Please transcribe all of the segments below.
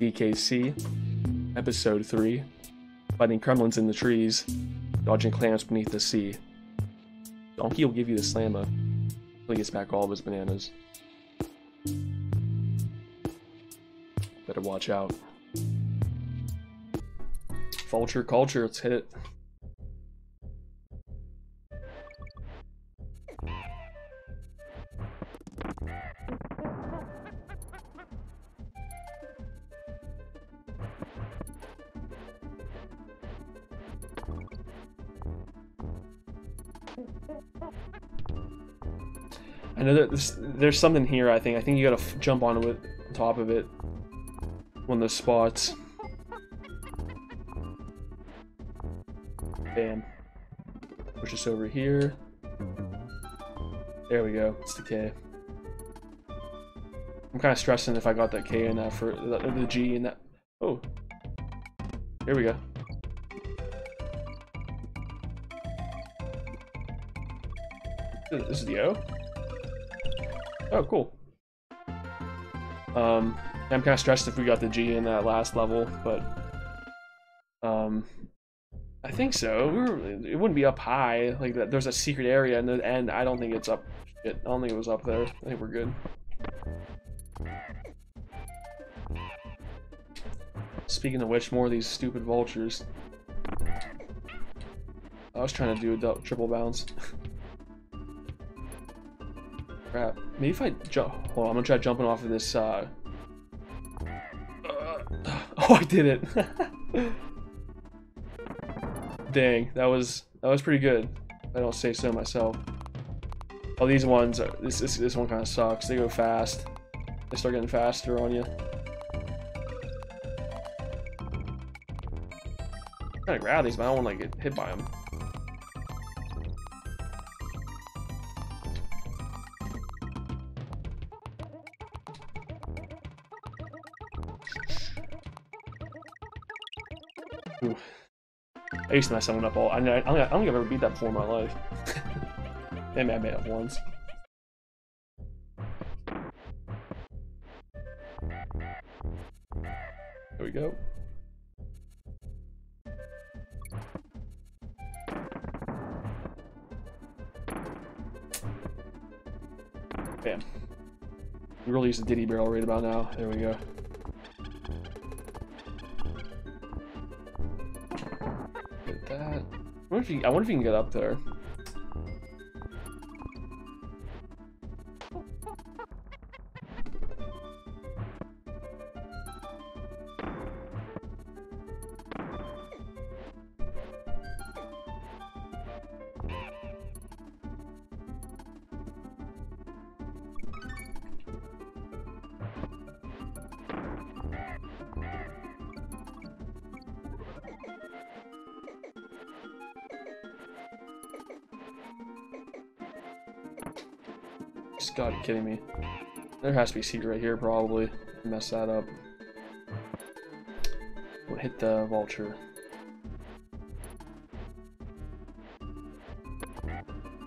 DKC, Episode 3 Fighting Kremlings in the Trees, Dodging Clams Beneath the Sea. Donkey will give you the slammer until he gets back all of his bananas. Better watch out. Vulture culture, let's hit it. Know there's, there's something here. I think. I think you gotta jump onto it, on top of it, one of those spots. Bam. Push this over here. There we go. It's the K. I'm kind of stressing if I got that K in that for the, the G in that. Oh. Here we go. This is the O. Oh, cool. Um, I'm kind of stressed if we got the G in that last level, but um, I think so. We were, it wouldn't be up high like. There's a secret area, and the. I don't think it's up. Shit, I don't think it was up there. I think we're good. Speaking of which, more of these stupid vultures. I was trying to do a dou- triple bounce. Crap. Maybe if I jump. Hold on, I'm gonna try jumping off of this. Uh... uh, Oh, I did it. Dang, that was that was pretty good. I don't say so myself. Oh, these ones. Are, this this this one kind of sucks. They go fast. They start getting faster on you. I'm trying to grab these, but I don't want to like, get hit by them. Ooh. I used to mess someone up all. I, I, I don't think I've ever beat that before in my life. Maybe I made it once. There we go. Bam. We really use the Diddy barrel right about now. There we go. If you, I wonder if you can get up there. Just gotta be kidding me. There has to be a secret right here, probably. Mess that up. We'll hit the vulture.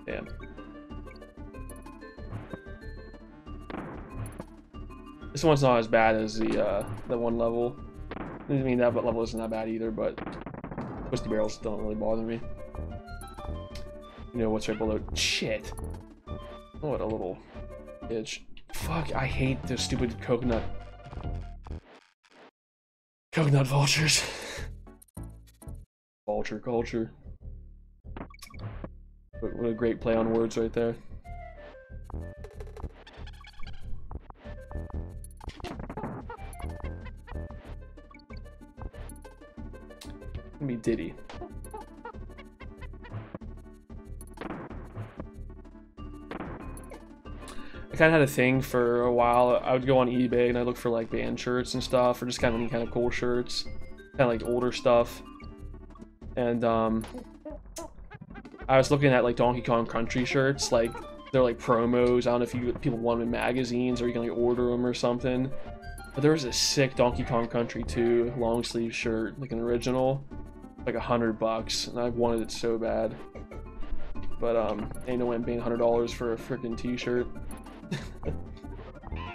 Damn. This one's not as bad as the uh, the one level. I mean that level isn't that bad either, but twisty barrels don't really bother me. You know what's right below? Shit. Oh, what a little bitch. Fuck, I hate those stupid coconut. Coconut vultures. Vulture culture. What a great play on words right there. Me Diddy. Kind of had a thing for a while. I would go on eBay and I'd look for like band shirts and stuff, or just kind of any kind of cool shirts, kind of like older stuff. And um, I was looking at like Donkey Kong Country shirts, like they're like promos. I don't know if you people want them in magazines or you can like order them or something. But there was a sick Donkey Kong Country 2 long sleeve shirt, like an original, like a hundred bucks, and I wanted it so bad. But um, ain't no one paying hundred dollars for a freaking T-shirt.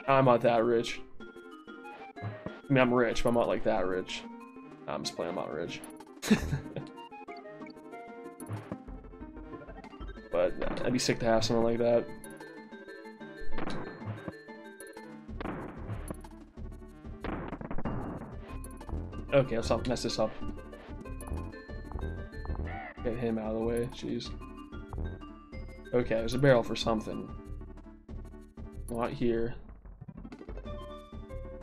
I'm not that rich. I mean, I'm rich, but I'm not like that rich. I'm just playing, I'm not rich. but I'd be sick to have something like that. Okay, let's not mess this up. Get him out of the way, jeez. Okay, there's a barrel for something. Not here.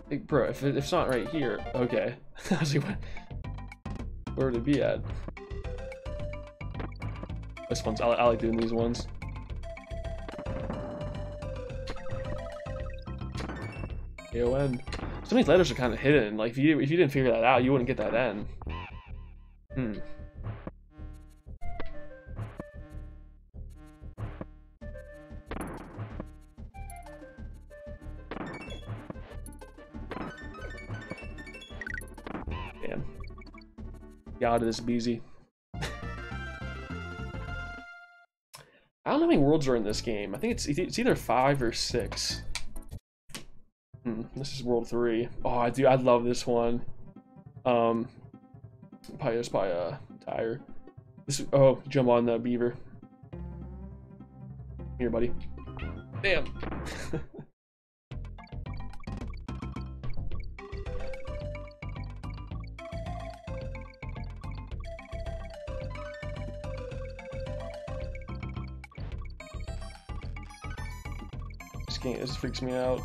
Hey, bro, if, it, if it's not right here, okay. I was like, what? Where would it be at? This one's, I, I like doing these ones. AON. Some of these letters are kind of hidden. Like, if you, if you didn't figure that out, you wouldn't get that N. Hmm. Out of this, Beezy. I don't know how many worlds are in this game. I think it's it's either five or six. Hmm, this is world three. Oh, I do. I love this one. Um, probably just by a tire. This. Oh, jump on the beaver. Here, buddy. Damn. game, this freaks me out.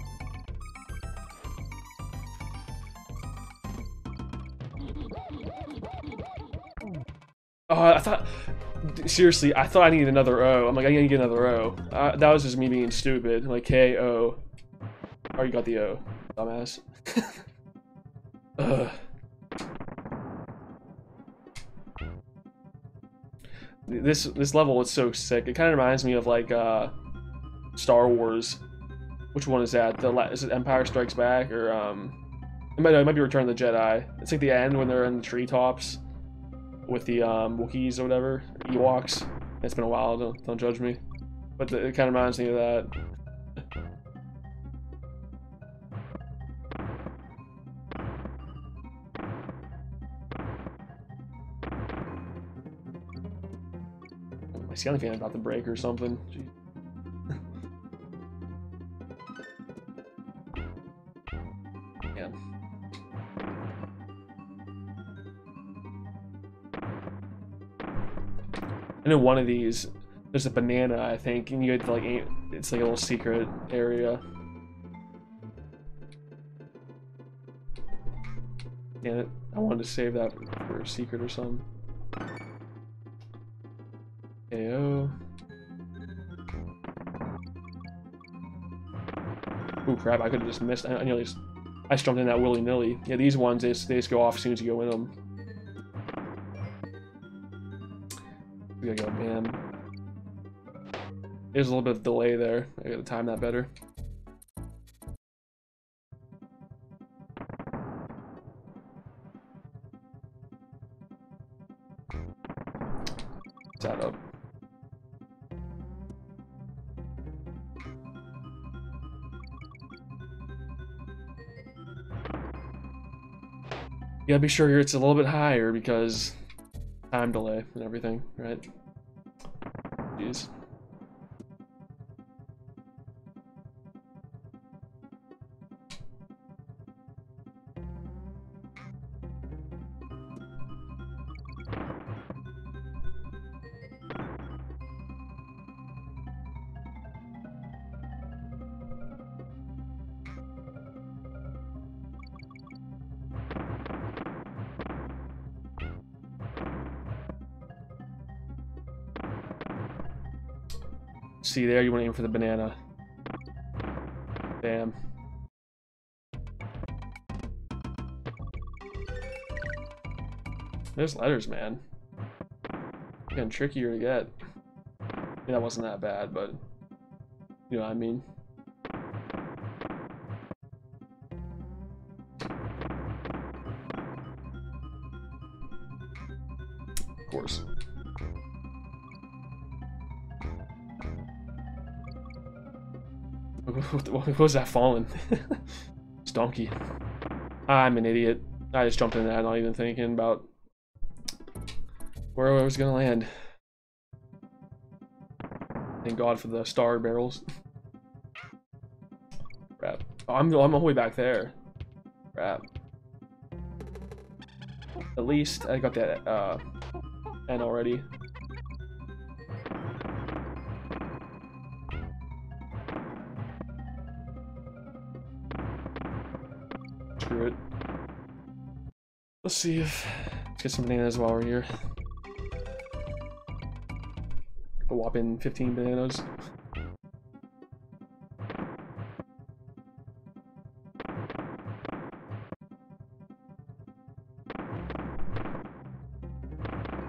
Oh, I thought. Seriously, I thought I needed another O. I'm like, I need to get another O. Uh, that was just me being stupid. Like, K O. Oh, you got the O, dumbass. Ugh. This this level is so sick. It kind of reminds me of like uh, Star Wars. Which one is that? The is it Empire Strikes Back or um? It might, it might be Return of the Jedi. It's like the end when they're in the treetops with the um, Wookiees or whatever, Ewoks. It's been a while, don't, don't judge me. But the, it kind of reminds me of that. My ceiling fan about to break or something. Jeez. I know one of these, there's a banana, I think, and you had to like, it's like a little secret area. Damn it, I wanted to save that for a secret or something. AO. Ooh, crap, I could have just missed, I, I nearly just, I just jumped in that willy-nilly. Yeah, these ones, they they just go off as soon as you go in them. We gotta go, man. There's a little bit of delay there. I gotta time that better. Set up. You gotta be sure it's a little bit higher because time delay and everything, right? Jeez. See there, you want to aim for the banana. Bam. There's letters, man. Getting trickier to get. That wasn't that bad, but you know what I mean. What was that falling? it's donkey. I'm an idiot. I just jumped in that, not even thinking about where I was gonna land. Thank God for the star barrels. Crap. Oh, I'm, I'm all the way back there. Crap. At least I got that uh, already. Let's see if let's get some bananas while we're here. A whopping 15 bananas.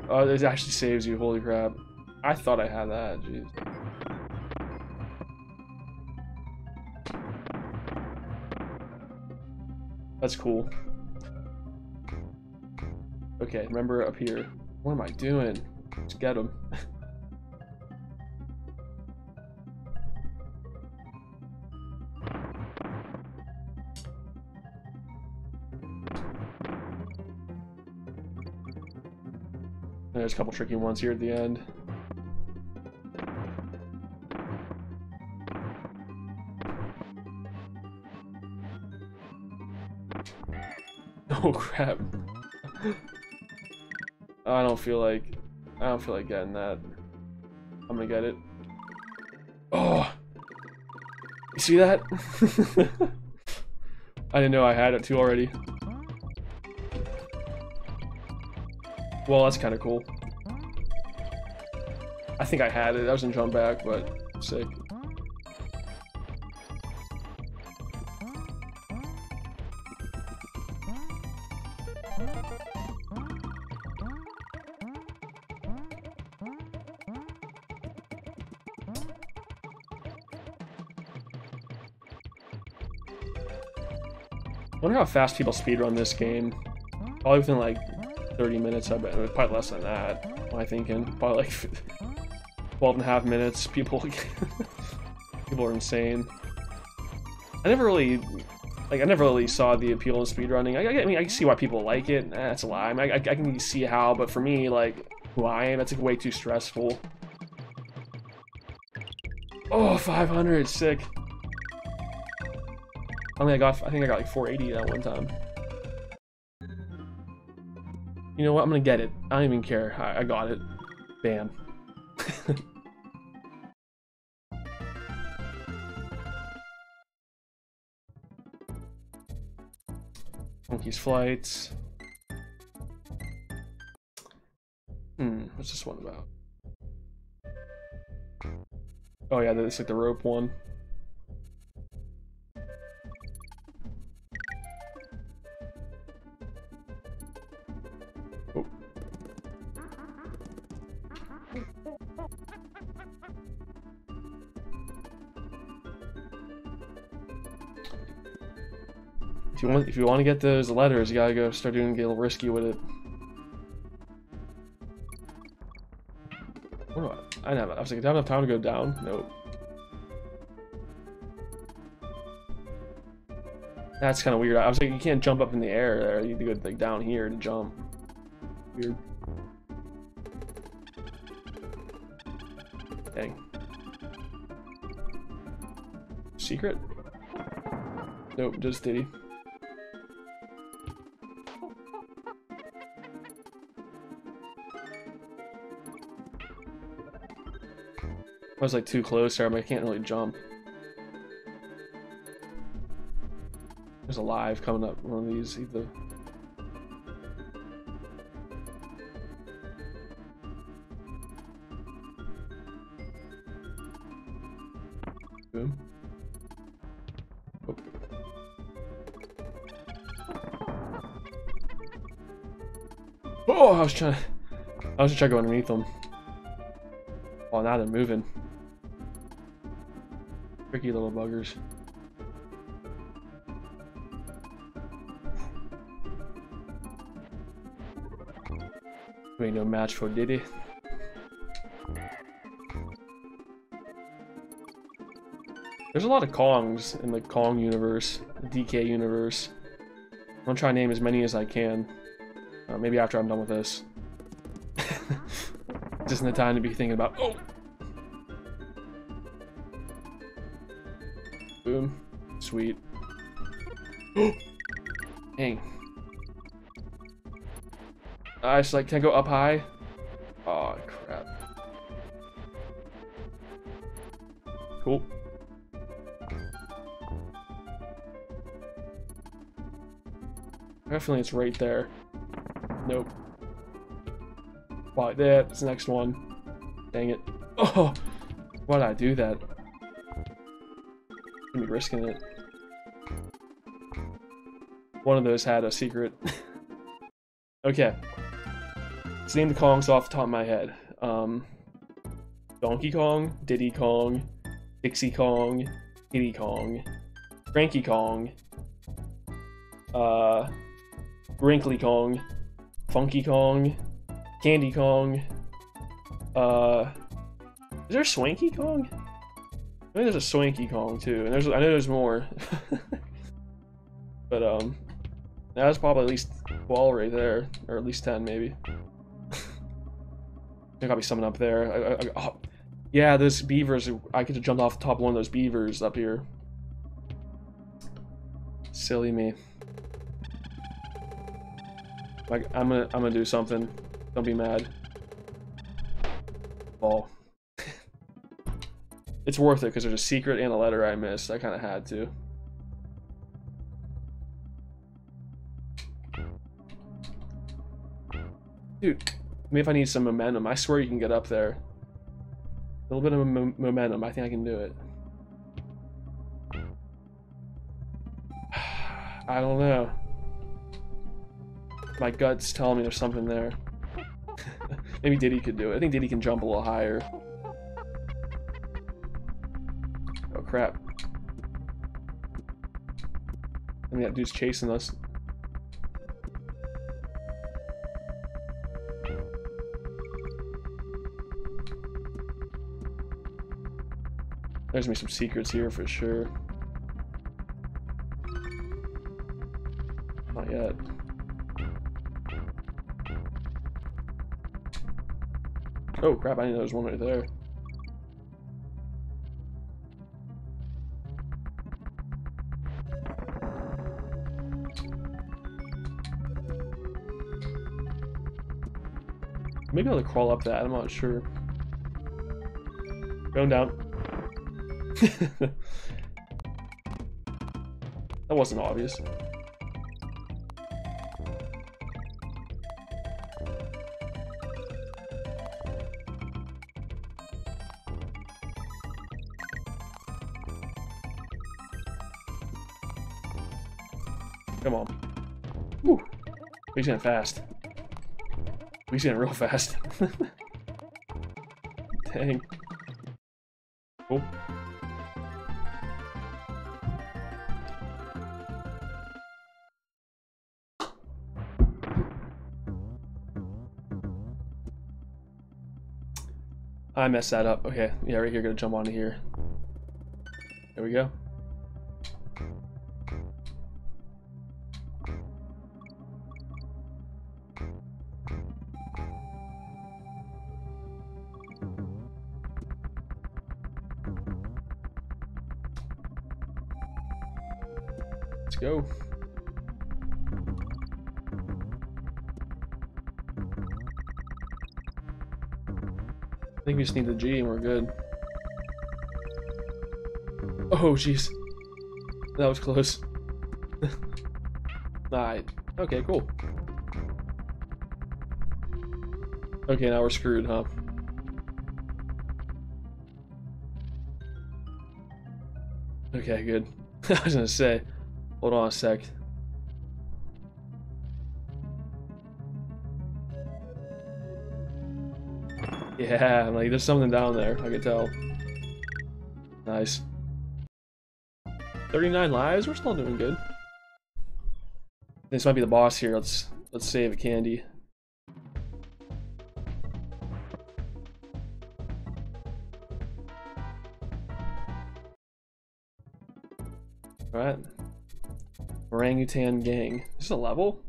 Oh, it actually saves you, holy crap. I thought I had that, jeez. That's cool. Okay, remember up here. What am I doing? Let's get him. There's a couple tricky ones here at the end. Oh crap. I don't feel like I don't feel like getting that. I'm gonna get it. Oh You see that? I didn't know I had it too already. Well, that's kind of cool. I think I had it. I was in jump back, but sick. Wonder how fast people speedrun this game. Probably within like 30 minutes, I bet. Probably less than that, am thinking. Probably like 12 and a half minutes. People, people are insane. I never really, like, I never really saw the appeal in speedrunning. I, I mean, I can see why people like it. Eh, that's a lie. I, mean, I, I can see how, but for me, like, who I am, that's like way too stressful. Oh, 500, sick. I think I got, I think I got like 480 that one time. You know what? I'm gonna get it. I don't even care. I, I got it. Bam. Monkey's flights. Hmm, what's this one about? Oh yeah, it's like the rope one. If you want, if you want to get those letters, you gotta go start doing get a little risky with it. What do I? I have. I was like, do I have enough time to go down? Nope. That's kind of weird. I was like, you can't jump up in the air there. You need to go like down here to jump. Weird. Dang. Secret? Nope, just Diddy. I was like too close there, but I can't really jump. There's a live coming up one of these either. Boom. Oh. oh, I was trying to, I was trying to go underneath them. Oh, now they're moving. Tricky little buggers. Ain't no match for Diddy. There's a lot of Kongs in the Kong universe, the DK universe. I'm gonna try and name as many as I can. Uh, maybe after I'm done with this. Just in the time to be thinking about. Oh. Sweet. Dang. I just like, can I go up high? Oh crap. Cool. Definitely it's right there. Nope. Why that's the next one. Dang it. Oh! Why did I do that? I'm risking it. One of those had a secret. okay. Let's name the Kongs off the top of my head. Um, Donkey Kong, Diddy Kong, Dixie Kong, Diddy Kong, Cranky Kong, uh, Wrinkly Kong, Funky Kong, Candy Kong, uh, is there Swanky Kong? I think there's a Swanky Kong too, and there's I know there's more. but um, that's probably at least 12 right there, or at least 10 maybe. there gotta be something up there. I, I, oh, yeah, those beavers. I could have jumped off the top of one of those beavers up here. Silly me. Like I'm gonna I'm gonna do something. Don't be mad. Ball. it's worth it because there's a secret and a letter I missed. I kind of had to. Dude, maybe if I need some momentum. I swear you can get up there. A little bit of momentum. I think I can do it. I don't know. My gut's telling me there's something there. Maybe Diddy could do it. I think Diddy can jump a little higher. Oh crap. I mean, that dude's chasing us. There's me some secrets here for sure. Not yet. Oh crap, I know there's one right there. Maybe I'll crawl up that, I'm not sure. Going down. that wasn't obvious. Come on. Woo. He's getting fast. He's getting real fast. Dang. I messed that up. Okay, yeah, right here, gonna jump onto here. Think we just need the G and we're good. Mm-hmm. Oh, jeez. That was close. Alright. Okay, cool. Okay, now we're screwed, huh? Okay, good. I was gonna say. Hold on a sec. Yeah, like there's something down there, I can tell. Nice. 39 lives, we're still doing good. This might be the boss here. Let's let's save it, Candy. Alright. Orangutan gang. Is this a level?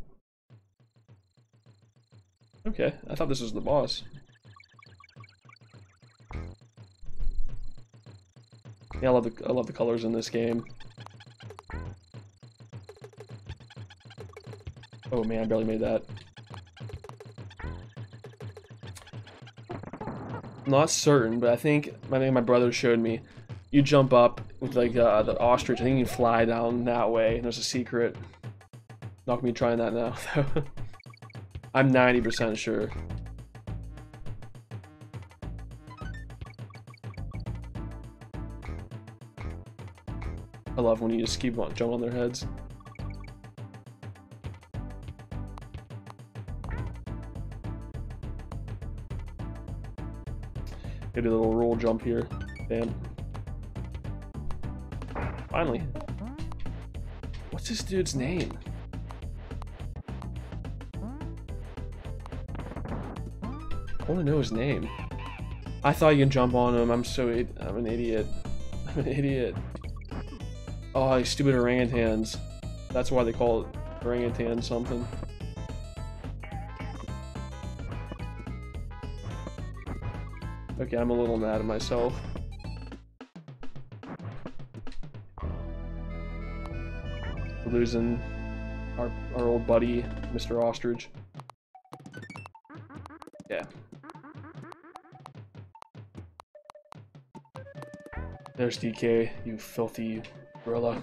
Okay, I thought this was the boss. Yeah, I love the I love the colors in this game. Oh man, I barely made that. Not certain, but I think think my brother showed me. You jump up with like uh, the ostrich. I think you fly down that way. And there's a secret. Not gonna be trying that now though. I'm 90% sure. Love when you just keep on jumping on their heads. Get a little roll jump here. Bam. Finally. What's this dude's name? I want to know his name. I thought you can jump on him. I'm so I'm an idiot. I'm an idiot. Oh, these stupid orangutans. That's why they call it orangutan something. Okay, I'm a little mad at myself. We're losing our, our old buddy, Mr. Ostrich. Yeah. There's DK, you filthy gorilla.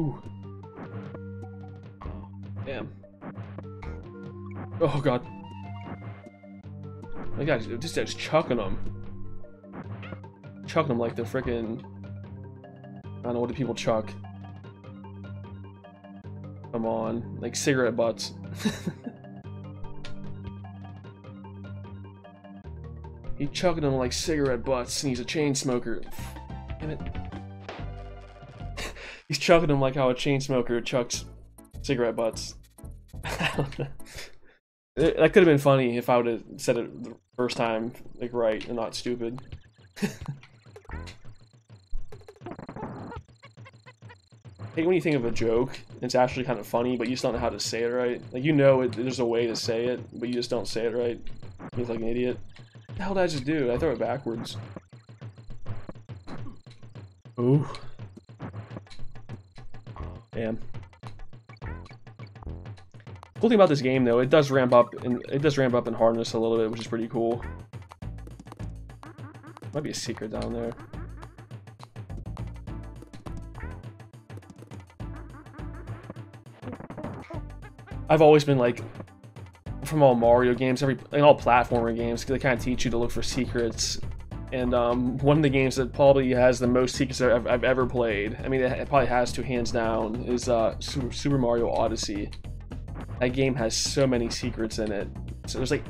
Ooh. Damn. Oh god. My god, this guy's chucking them. Chucking them like they're freaking. I don't know what do people chuck. Come on, like cigarette butts. He's chucking them like cigarette butts, and he's a chain smoker. Damn it. he's chucking them like how a chain smoker chucks cigarette butts. That could have been funny if I would have said it the first time, like right, and not stupid. Think when you think of a joke, it's actually kind of funny, but you just don't know how to say it right. Like, you know it, there's a way to say it, but you just don't say it right. You like an idiot. What the hell did I just do? I throw it backwards. Ooh. Damn. Cool thing about this game, though, it does ramp up and it does ramp up in hardness a little bit, which is pretty cool. Might be a secret down there. I've always been like, from all Mario games, every like all platformer games, because they kind of teach you to look for secrets. And um, one of the games that probably has the most secrets I've, I've ever played, I mean, it probably has to hands down, is uh, Super Mario Odyssey. That game has so many secrets in it. So there's like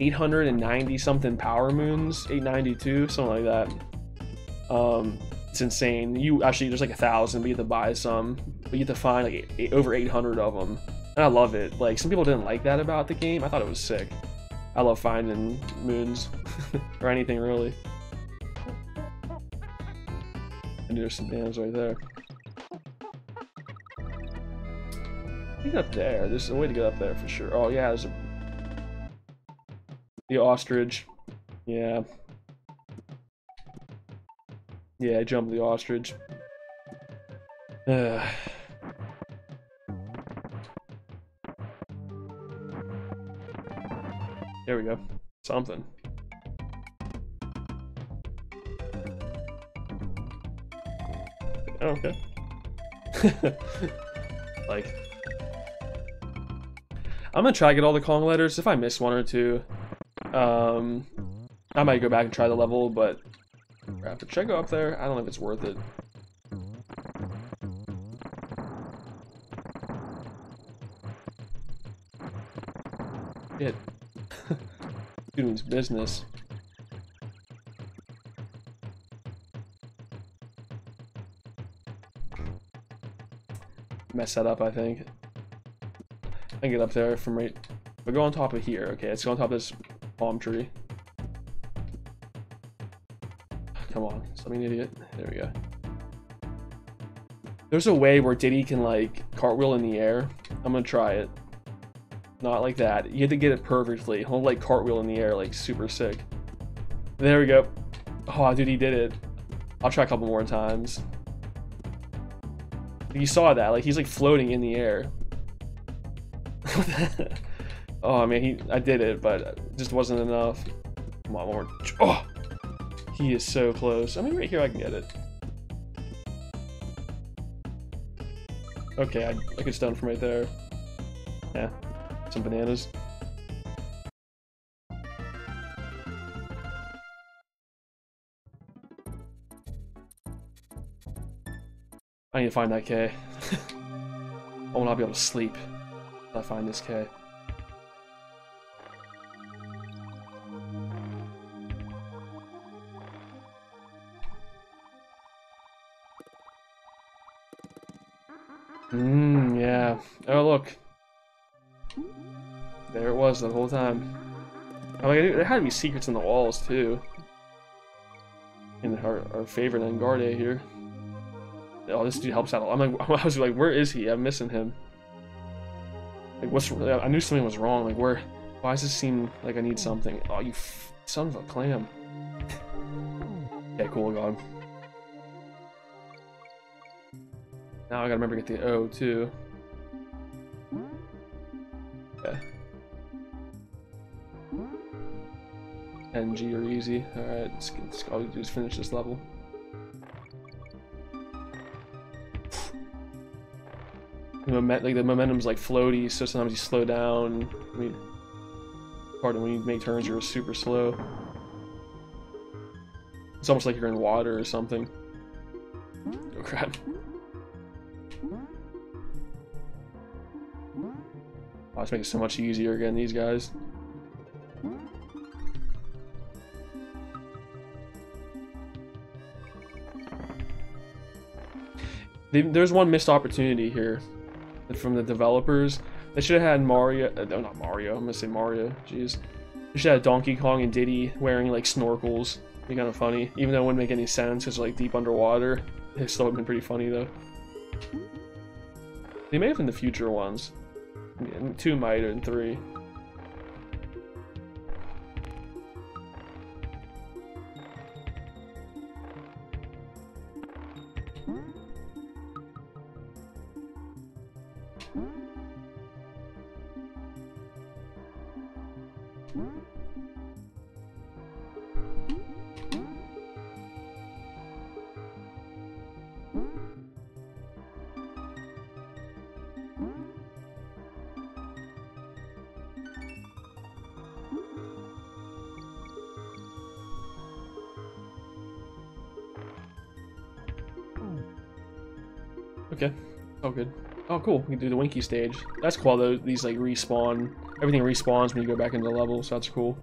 890 something power moons, 892, something like that. Um, it's insane. You actually there's like a thousand, but you have to buy some. But you have to find like eight, over 800 of them, and I love it. Like some people didn't like that about the game. I thought it was sick. I love finding moons or anything really. And there's some dams right there. Up there. There's a way to get up there for sure. Oh yeah, there's a the ostrich. Yeah. Yeah, I the ostrich. Uh. There we go. Something. Oh, okay. like, I'm gonna try to get all the Kong letters. If I miss one or two, um, I might go back and try the level, but crap, should I go up there? I don't know if it's worth it. It. Doing business. Mess that up, I think. I can get up there from right... But go on top of here. Okay, let's go on top of this palm tree. Come on, stop being an idiot. There we go. There's a way where Diddy can like cartwheel in the air. I'm gonna try it. Not like that. You have to get it perfectly. He'll like cartwheel in the air, like super sick. There we go. Oh, dude, he did it. I'll try a couple more times. You saw that, like he's like floating in the air. oh man, he I did it, but it just wasn't enough. Come on, one more. Oh, he is so close. I mean, right here I can get it. Okay, I, I could stun from right there. Yeah, some bananas. I need to find that K. I will not be able to sleep if I find this K. Mmm, yeah. Oh, look. There it was the whole time. Oh, like, there had to be secrets in the walls, too. In our, our favorite Enguarde here. Oh, this dude helps out. I'm like, I was like, where is he? I'm missing him. Like, what's? I knew something was wrong. Like, where? Why does this seem like I need something? Oh, you son of a clam. Okay, cool, got him. Now I gotta remember to get the O too. Okay. NG or easy. Alright, let's, let's, all we do is finish this level. The moment, like the momentum's like floaty, so sometimes you slow down. I mean, pardon, when you make turns, you're super slow. It's almost like you're in water or something. Oh crap. Oh, it's making it so much easier again, these guys. There's one missed opportunity here from the developers. They should have had Mario, uh, no, not Mario, I'm gonna say Mario, jeez. They should have Donkey Kong and Diddy wearing like snorkels. Be kind of funny, even though it wouldn't make any sense because like deep underwater. It still would have been pretty funny though. They may have been the future ones. Two might and three. Cool. We can do the Winky stage. That's cool, though. These, like, respawn. Everything respawns when you go back into the level, so that's cool.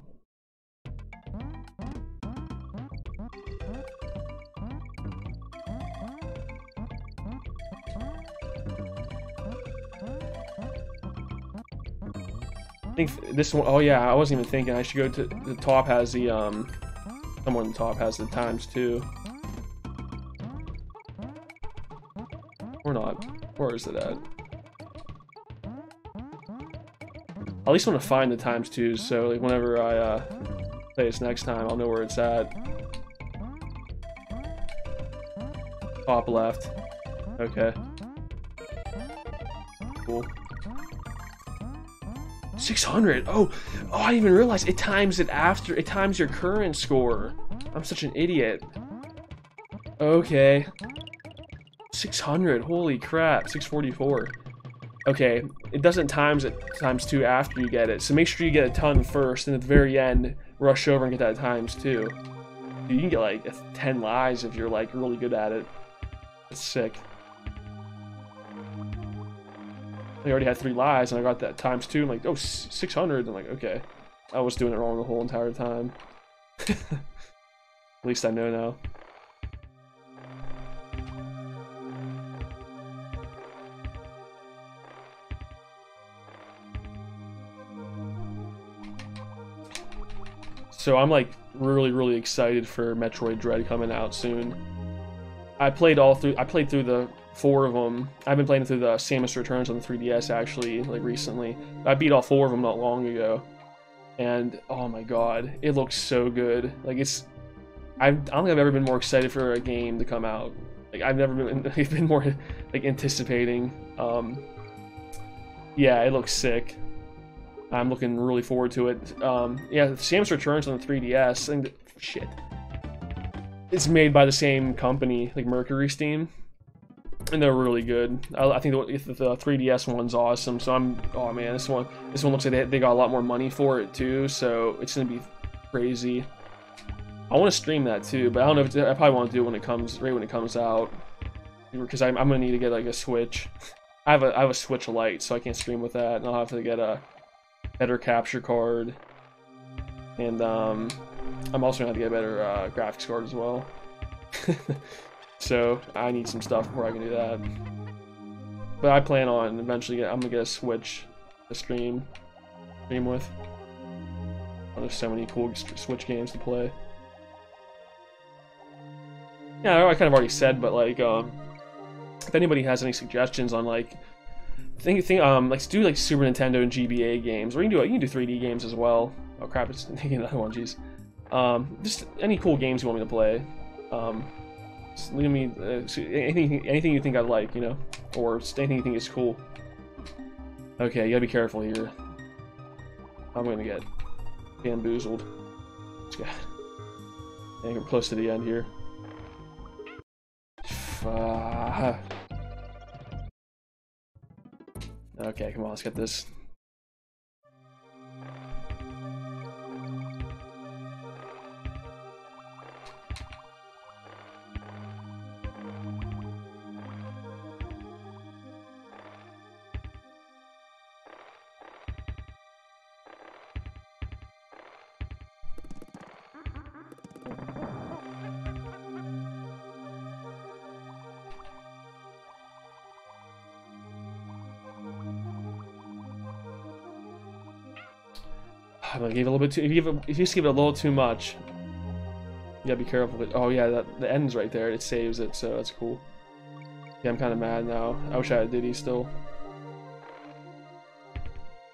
I think this one, oh yeah, I wasn't even thinking. I should go to the top has the, um, somewhere on the top has the times too. Or not. Where is it at? I at least want to find the times two, so like whenever I uh, play this next time, I'll know where it's at. Top left. Okay. Cool. 600! Oh! Oh, I didn't even realize it times it after, it times your current score. I'm such an idiot. Okay. 600, holy crap, 644. Okay, it doesn't times it times two after you get it, so make sure you get a ton first, and at the very end, rush over and get that times two. You can get like 10 lives if you're like really good at it. It's sick. I already had three lives, and I got that times two. I'm like, oh, 600. I'm like, okay. I was doing it wrong the whole entire time. At least I know now. So I'm like really, really excited for Metroid Dread coming out soon. I played all through. I played through the four of them. I've been playing through the Samus Returns on the 3DS actually, like recently. I beat all four of them not long ago, and oh my god, it looks so good. Like it's, I don't think I've ever been more excited for a game to come out. Like I've never been, been more like anticipating. Um, yeah, it looks sick. I'm looking really forward to it. Um, yeah, Samus Returns on the 3DS, and shit, it's made by the same company, like MercurySteam, and they're really good. I, I think the, the 3DS one's awesome. So I'm, oh man, this one, this one looks like they, they got a lot more money for it too. So it's gonna be crazy. I want to stream that too, but I don't know if I probably want to do it when it comes right when it comes out, because I'm, I'm gonna need to get like a Switch. I have a I have a Switch Lite, so I can't stream with that, and I'll have to get a better capture card, and um, I'm also gonna have to get a better uh, graphics card as well. so I need some stuff before I can do that. But I plan on eventually get, I'm gonna get a Switch to stream stream with. Oh, there's so many cool Switch games to play. Yeah, I kind of already said, but like, um, if anybody has any suggestions on like think think um let's do like Super Nintendo and GBA games, or you can do you can do 3D games as well. Oh crap, it's thinking another one. Jeez. Um, just any cool games you want me to play. Um, leave me uh, anything anything you think I like, you know, or anything you think is cool. Okay, you gotta be careful here. I'm gonna get bamboozled. God. I think we're close to the end here. Uh, okay, come on, let's get this. I gave a little bit too. If you, give if you just give it a little too much, you gotta be careful. But oh yeah, that the end's right there. It saves it, so that's cool. Yeah, I'm kind of mad now. I wish I had Diddy still.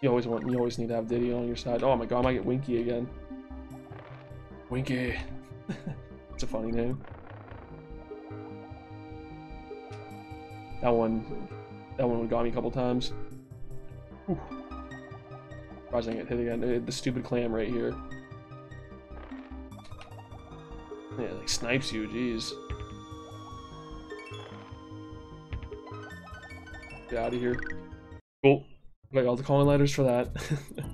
You always want. You always need to have Diddy on your side. Oh my god, I might get Winky again. Winky. It's a funny name. That one. That one got me a couple times. Surprised I get hit again. The stupid clam right here. Yeah, like snipes you, jeez. Get out of here. Cool. Got all the calling letters for that.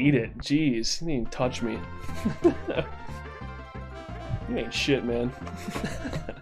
eat it. Jeez, you didn't even touch me. you ain't shit, man.